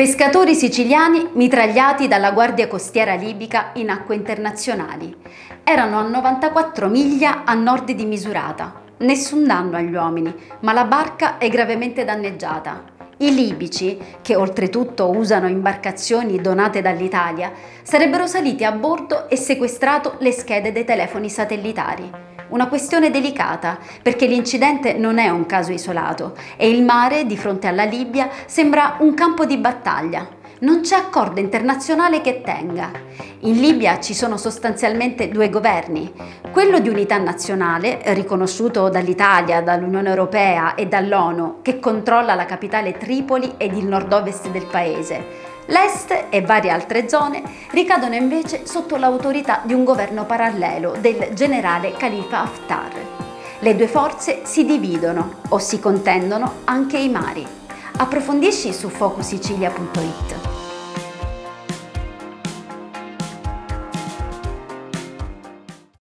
Pescatori siciliani mitragliati dalla Guardia Costiera libica in acque internazionali. Erano a 94 miglia a nord di Misurata. Nessun danno agli uomini, ma la barca è gravemente danneggiata. I libici, che oltretutto usano imbarcazioni donate dall'Italia, sarebbero saliti a bordo e sequestrato le schede dei telefoni satellitari. Una questione delicata, perché l'incidente non è un caso isolato e il mare, di fronte alla Libia, sembra un campo di battaglia. Non c'è accordo internazionale che tenga. In Libia ci sono sostanzialmente due governi, quello di unità nazionale, riconosciuto dall'Italia, dall'Unione Europea e dall'ONU, che controlla la capitale Tripoli ed il nord-ovest del paese, L'est e varie altre zone ricadono invece sotto l'autorità di un governo parallelo del generale Khalifa Haftar. Le due forze si dividono o si contendono anche i mari. Approfondisci su focussicilia.it.